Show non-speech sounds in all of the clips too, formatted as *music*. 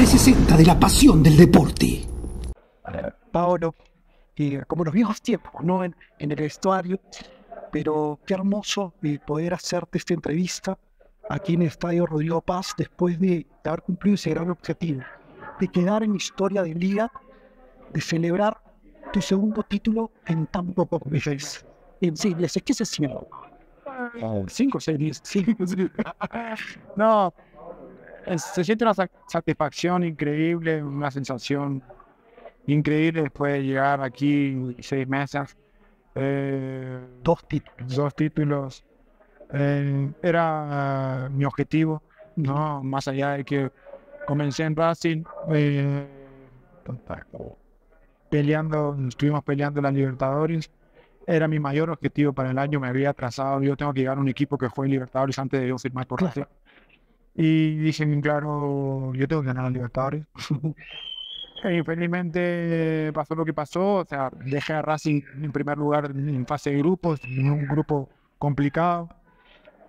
360 de la pasión del deporte. Paolo, y como los viejos tiempos, ¿no? En, en el vestuario, pero qué hermoso eh, poder hacerte esta entrevista aquí en el Estadio Rodrigo Paz después de haber cumplido ese gran objetivo, de quedar en historia de liga, de celebrar tu segundo título en tan pocos meses. En sí, les es que se siente. Cinco o seis días. Cinco, seis. *laughs* No, se siente una sa- satisfacción increíble, una sensación increíble después de llegar aquí seis meses. Eh, Dos títulos. dos títulos. Eh, era mi objetivo, ¿no? Más allá de que comencé en Racing, eh, peleando, estuvimos peleando la Libertadores. Era mi mayor objetivo para el año, me había trazado, yo tengo que llegar a un equipo que fue Libertadores antes de yo firmar por Racing. Y dije claro, yo tengo que ganar la Libertadores. *laughs* E Infelizmente pasó lo que pasó, o sea, dejé a Racing en primer lugar en fase de grupos, en un grupo complicado,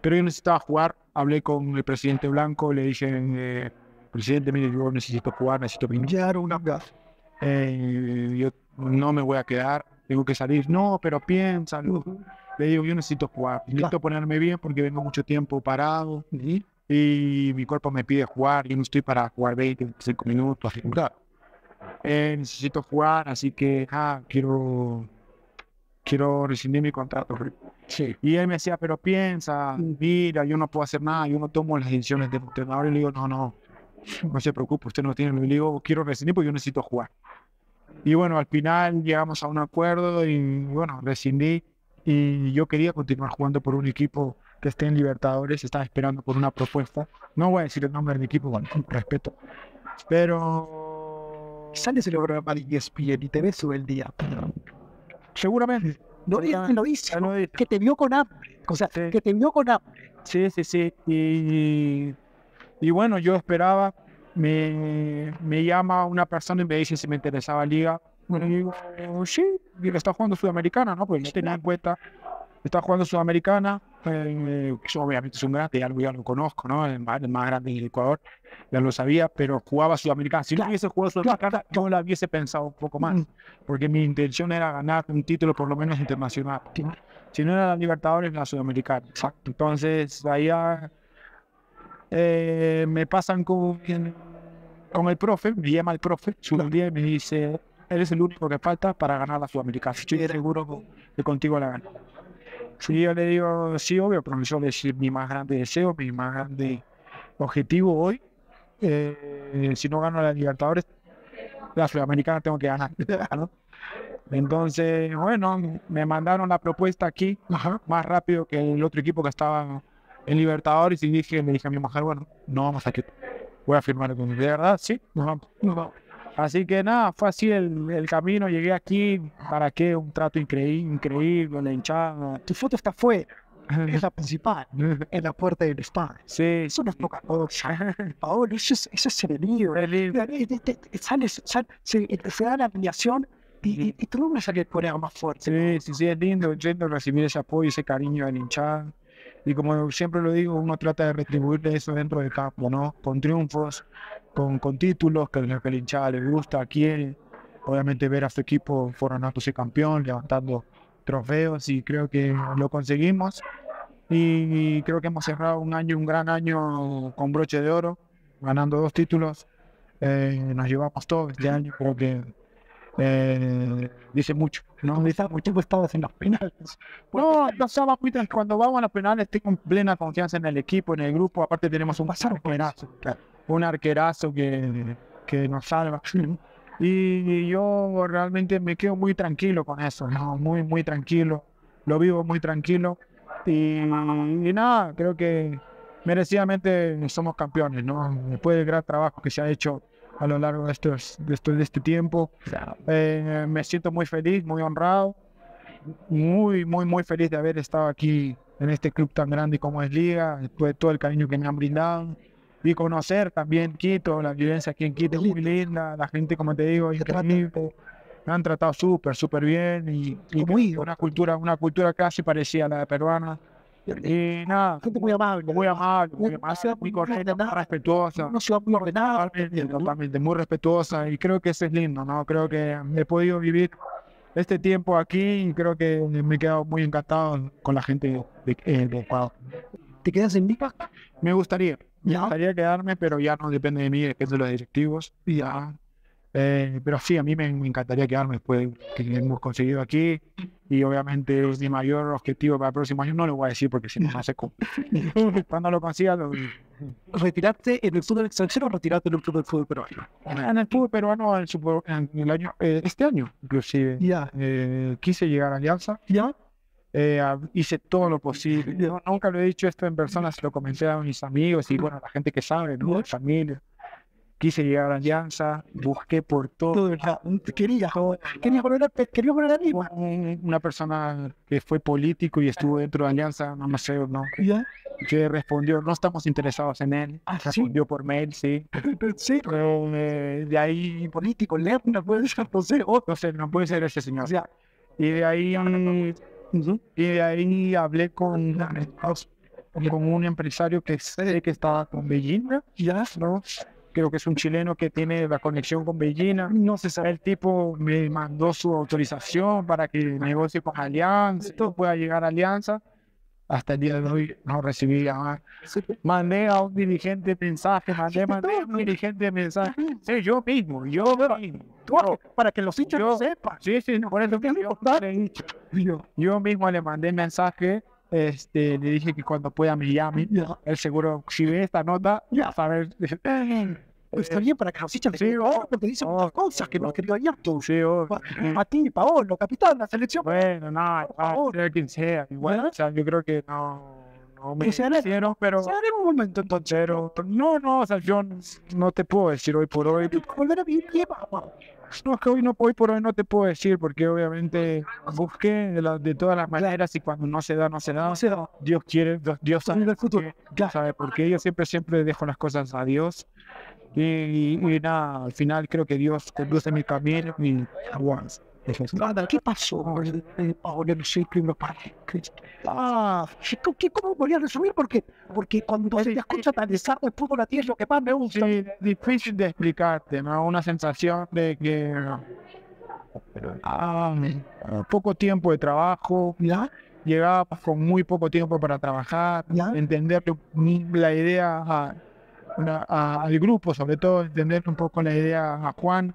pero yo necesitaba jugar, hablé con el presidente Blanco, le dije, eh, presidente, mire, yo necesito jugar, necesito era una eh, yo no me voy a quedar, tengo que salir, no, pero piénsalo, le digo, yo necesito jugar, necesito ponerme bien porque vengo mucho tiempo parado y mi cuerpo me pide jugar, yo no estoy para jugar 20, 25 minutos, así, eh, necesito jugar, así que ah, quiero, quiero rescindir mi contrato. Sí. Y él me decía, pero piensa, mira, yo no puedo hacer nada, yo no tomo las decisiones de entrenador. Y le digo, no, no, no se preocupe, usted no tiene. Le digo, quiero rescindir porque yo necesito jugar. Y bueno, al final llegamos a un acuerdo y bueno, rescindí. Y yo quería continuar jugando por un equipo que esté en Libertadores, estaba esperando por una propuesta. No voy a decir el nombre del equipo, bueno, con respeto. Pero Sales el programa de ESPN y te ves todo el día. seguramente. No, él lo dice, dice. que te vio con hambre. O sea, Sí. que te vio con hambre. Sí, sí, sí. Y, y bueno, yo esperaba, me, me llama una persona y me dice si me interesaba Liga. Bueno, y digo, sí, está jugando Sudamericana, ¿no? Pues no tenía en cuenta. Está jugando Sudamericana, eh, que obviamente es un grande, ya lo, ya lo conozco, ¿no? El más, el más grande en Ecuador, ya lo sabía, pero jugaba Sudamericana. Si no hubiese jugado Sudamericana, yo la hubiese pensado un poco más, porque mi intención era ganar un título por lo menos internacional. Si no era la Libertadores, la Sudamericana. Exacto. Entonces, allá eh, me pasan con, con el profe, me llama el profe, un día y me dice, eres el único que falta para ganar la Sudamericana. Estoy seguro que contigo la gano. Sí, yo le digo, sí, obvio, profesor, es mi más grande deseo, mi más grande objetivo hoy. Eh, si no gano la Libertadores, la Sudamericana tengo que ganar. *laughs* Entonces, bueno, me mandaron la propuesta aquí más rápido que el otro equipo que estaba en Libertadores y dije, le dije a mi mujer, bueno, no vamos a que voy a firmar con de verdad, sí, nos vamos, nos vamos. Así que nada, fue así el, el camino, llegué aquí, para qué, un trato increíble, increíble, la hinchada. Tu foto está afuera, es la principal, *laughs* en la puerta del estadio. Sí, Eso no es poca cosa. Paolo, eso es, eso es es lindo. Sales, sal- se, se da la alineación y, y, y tú a salir por algo más fuerte. Sí, sí, sí, es lindo, lindo recibir ese apoyo, ese cariño de la hinchada. Y como siempre lo digo, uno trata de retribuirle eso dentro del campo, ¿no? Con triunfos, con, con títulos que, que la hinchada le gusta, quiere. Obviamente ver a su equipo coronándose campeón, levantando trofeos y creo que lo conseguimos. Y creo que hemos cerrado un año, un gran año con broche de oro, ganando dos títulos. Eh, nos llevamos todo este año, creo que eh, dice mucho, ¿no? Dice mucho que estabas en los penales. No, no estaba. Cuando vamos a los penales tengo plena confianza en el equipo, en el grupo. Aparte tenemos un arquerazo, un arquerazo que, que nos salva. *laughs* Y yo realmente me quedo muy tranquilo con eso, ¿no? Muy, muy tranquilo. Lo vivo muy tranquilo. Y, y nada, creo que merecidamente somos campeones, ¿no? Después del gran trabajo que se ha hecho a lo largo de, estos, de, estos- de este tiempo. Eh, me siento muy feliz, muy honrado muy, muy, muy feliz de haber estado aquí en este club tan grande como es Liga, después de todo el cariño que me han brindado. Y conocer también Quito, la violencia aquí en Quito es muy linda, la gente, como te digo, increíble. Me han tratado súper, súper bien y, y una cultura, una cultura casi parecida a la peruana. Y nada, Gente muy amable. muy amable, muy amable, muy muy correcta, muy respetuosa. Una ciudad muy ordenada. Totalmente, totalmente, muy respetuosa y creo que eso es lindo, ¿no? Creo que he podido vivir este tiempo aquí y creo que me he quedado muy encantado con la gente de, eh, de Ecuador. ¿Te quedas en Lima? Me gustaría, me gustaría quedarme, pero ya no depende de mí, depende de los directivos. Y ya. Eh, pero sí, a mí me, me encantaría quedarme después de que hemos conseguido aquí. Y obviamente es mi mayor objetivo para el próximo año. No lo voy a decir porque si no, se cumple. *laughs* Cuando lo consiga, lo ¿Retirarte en el fútbol extranjero o retirarte en el club del fútbol peruano? En el fútbol peruano, en, su- en el año, eh, este año, inclusive, Ya. eh, quise llegar a Alianza. ¿Ya? Eh, a- hice todo lo posible. Yo nunca lo he dicho esto en persona, se lo comenté a mis amigos y bueno, a la gente que sabe, ¿no? Mi familia. Quise llegar a Alianza, busqué por todo. Quería, quería volver a, quería volver a Lima. Un- Una persona que fue político y estuvo dentro de Alianza, no me sé, no, que respondió, no estamos interesados en él. Ah, sí. Respondió por mail, sí. *laughs* Sí. Pero eh, de ahí, Político, Lerner, puede ser, no sé, otro. no sé, no puede ser ese señor. Ya. Y de ahí, mm, y de ahí hablé con, con un empresario que sé que estaba con Bellina, Ya. ¿no? Creo que es un chileno que tiene la conexión con Bellina. No se sabe. El tipo me mandó su autorización para que negocie con Alianza, todo pueda llegar a Alianza. Hasta el día de hoy no recibí llamada. Mandé a un dirigente mensaje, mandé, mandé a un dirigente mensaje. Sí, yo mismo, yo mismo. Tú, para que los hinchas yo- lo sepan. Sí, sí, no, por eso que yo le he dicho. Yo. Yo mismo le mandé mensaje, este, le dije que cuando pueda me llame. Él seguro, si ve esta nota, Ya. va Está bien para que Sí, le digan, oh, porque dicen oh, muchas cosas que no oh. quería tú. Sí, oh, A ti, Paolo, capitán de la selección. Bueno, no, favor. sea quien sea. Igual, ¿Verdad? o sea, yo creo que no, no me se hicieron, pero, Se hará en un momento entonces. pero, no, no, o sea, yo no te puedo decir hoy por hoy. Volver a vivir. No, es que hoy, no, hoy por hoy no te puedo decir, porque obviamente busqué de, la- de todas las maneras y cuando no se da, no se da. O sea, Dios quiere, Dios, Dios sabe, en el futuro. Ya. sabe por qué. Yo siempre, siempre dejo las cosas a Dios. Y, y- y nada, al final creo que Dios conduce mi camino y es. Nada, ¿qué pasó? Paolo, no sé, el primer partido. Ah, ¿qué- qué- ¿cómo podría resumir? Porque, porque cuando se escucha analizar el fútbol a ti es lo que más me gusta. Sí, difícil de explicarte, ¿no? Una sensación de que ah, poco tiempo de trabajo, ¿Ya? llegaba con muy poco tiempo para trabajar, Ya. entender la idea a- una- a- al grupo, sobre todo entender un poco la idea a Juan.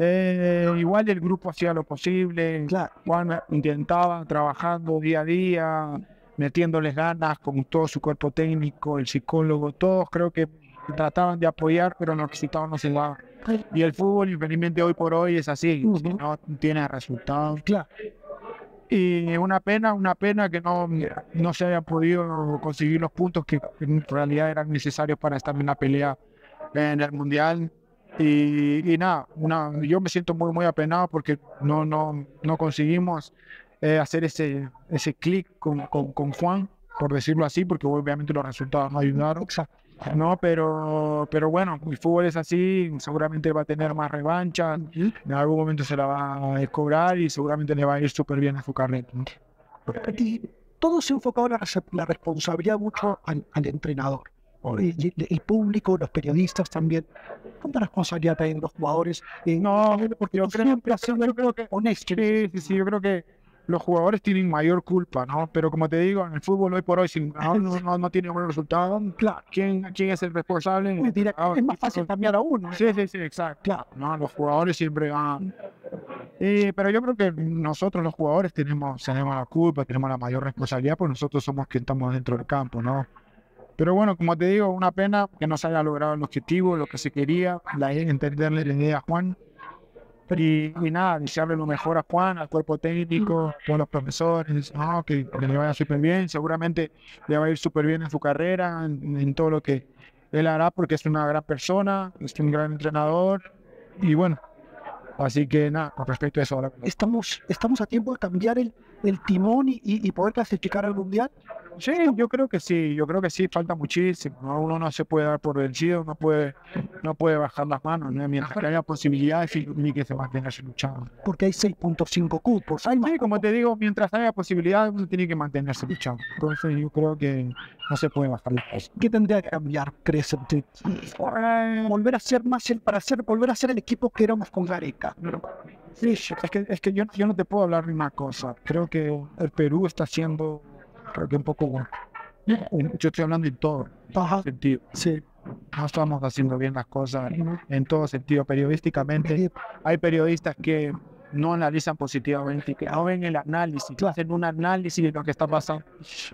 Eh, igual el grupo hacía lo posible, Claro. Juan intentaba trabajando día a día, metiéndoles ganas con todo su cuerpo técnico, el psicólogo, todos creo que trataban de apoyar, pero los resultados no se daban. Y el fútbol, infelizmente, hoy por hoy es así, Ujú. si no tiene resultados. Claro. Y una pena, una pena que no, no se haya podido conseguir los puntos que en realidad eran necesarios para estar en la pelea en el Mundial. Y, nada, una, yo me siento muy, muy apenado porque no, no, no conseguimos eh, hacer ese, ese clic con, con, con Juan, por decirlo así, porque obviamente los resultados no ayudaron. No, pero, pero bueno, el fútbol es así, seguramente va a tener más revancha, en algún momento se la va a cobrar y seguramente le va a ir súper bien a su. Y todo se enfocaba en la, res- la responsabilidad mucho al, al entrenador. El, el público, los periodistas también. ¿Cuánta responsabilidad tienen los jugadores? Eh, No, porque yo creo, siempre yo creo que honesto. sí, sí, sí, yo creo que los jugadores tienen mayor culpa, ¿no? Pero como te digo, en el fútbol hoy por hoy, si no, no, tiene buen resultado, Claro. ¿quién, quién es el responsable? Es más fácil cambiar a uno. Sí, sí, sí, exacto. Claro. No, los jugadores siempre van. Eh, pero yo creo que nosotros los jugadores tenemos, tenemos la culpa, tenemos la mayor responsabilidad, porque nosotros somos quienes estamos dentro del campo, ¿no? Pero bueno, como te digo, una pena que no se haya logrado el objetivo, lo que se quería, la, entenderle la idea a Juan. Y, y nada, desearle lo mejor a Juan, al cuerpo técnico, a los profesores, ¿no? que, que le vaya súper bien. Seguramente le va a ir súper bien en su carrera, en, todo lo que él hará, porque es una gran persona, es un gran entrenador. Y bueno, así que nada, con respecto a eso. Estamos, estamos a tiempo de cambiar el, el timón y- y poder clasificar al mundial. Sí, yo creo que sí, yo creo que sí, falta muchísimo. ¿no? Uno no se puede dar por vencido, no puede, no puede bajar las manos, ¿no? mientras que haya posibilidades y que se mantenerse luchando. Porque hay 6.5 cupos, hay más Sí, como te digo, mientras haya posibilidades, uno tiene que mantenerse luchando. Entonces yo creo que no se puede bajar las cosas. ¿Qué tendría que cambiar, crees ti? Volver a ser más el, para ser, volver a ser el equipo que éramos con Gareca. Sí, es que, es que yo, yo no te puedo hablar de una cosa. Creo que el Perú está haciendo, creo que un poco bueno. Yo estoy hablando en todo sentido. Sí. No estamos haciendo bien las cosas en todo sentido. Periodísticamente, hay periodistas que no analizan positivamente, que no ven el análisis, que hacen un análisis de lo que está pasando.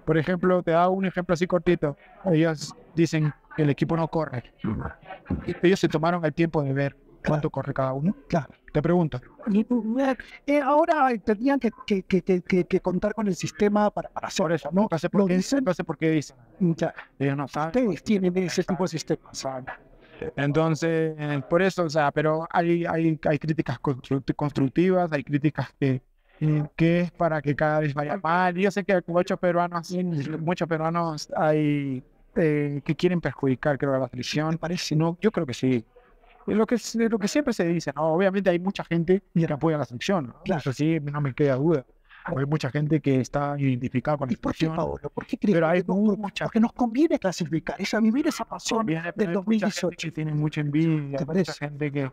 Por ejemplo, te hago un ejemplo así cortito. Ellos dicen que el equipo no corre. Ellos se tomaron el tiempo de ver cuánto corre cada uno. Claro. Te pregunto. Eh, ahora tenían que, que, que, que, que contar con el sistema para, para hacer Por eso, ¿no? No sé por qué dicen. no sé por qué dicen. Ya, Ellos no saben. ustedes tienen ese tipo de sistemas. Entonces, eh, por eso, o sea, pero hay, hay, hay críticas constru- constructivas, hay críticas que, eh, que es para que cada vez vaya mal. Yo sé que muchos peruanos, muchos peruanos hay eh, que quieren perjudicar, creo, a la selección. Parece, no, yo creo que sí. Es lo que, es lo que siempre se dice, ¿no? Obviamente hay mucha gente que apoya la selección, ¿no? Claro. Eso sí, no me queda duda. Hay mucha gente que está identificada con la ¿Y por selección. Paolo? ¿Por qué crees Pero hay que no- mucha Porque nos conviene clasificar, esa vivir esa pasión Viene, del pero hay mucha gente 2018. que tiene mucha envidia, ¿Te mucha gente que,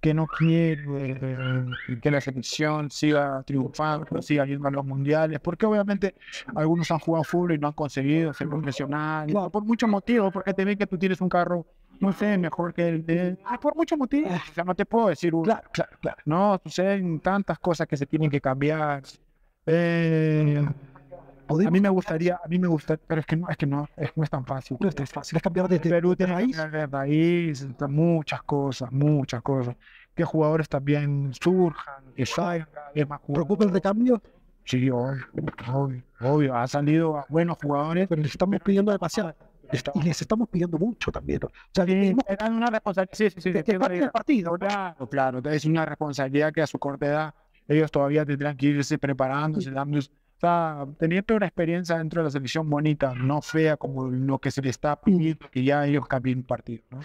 que no quiere eh, que la selección siga triunfando, siga yendo a los mundiales, porque obviamente algunos han jugado fútbol y no han conseguido ser profesionales, Claro. por muchos motivos, porque te ven que tú tienes un carro, no sé, mejor que el de... ah, Por muchos motivos, o sea, no te puedo decir uno. Claro, claro, claro. No, suceden tantas cosas que se tienen que cambiar. Eh, a mí me gustaría, a mí me gustaría, pero es que no, es que no, es, no es tan fácil. no es tan fácil, es cambiar desde Perú de raíz. de raíz, muchas cosas, muchas cosas. Que jugadores también surjan, que salgan, que más ¿Preocupa el jugadores. recambio? Sí, obvio, obvio, obvio. Ha salido buenos jugadores. Pero les estamos pidiendo demasiado. Está- Y les estamos pidiendo mucho también. ¿no? O sea, Sí, tenemos una responsabilidad. Sí, sí, sí. parte del partido. ¿no? Claro, claro. Es una responsabilidad que a su corta edad ellos todavía tendrán que irse preparándose, dando, o sea, teniendo una experiencia dentro de la selección bonita, no fea como lo que se le está pidiendo, que ya ellos cambien un partido, ¿no?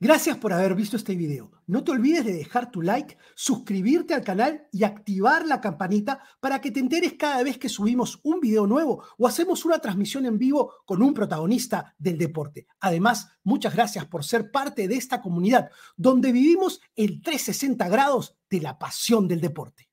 Gracias por haber visto este video. No te olvides de dejar tu like, suscribirte al canal y activar la campanita para que te enteres cada vez que subimos un video nuevo o hacemos una transmisión en vivo con un protagonista del deporte. Además, muchas gracias por ser parte de esta comunidad donde vivimos el 360 grados de la pasión del deporte.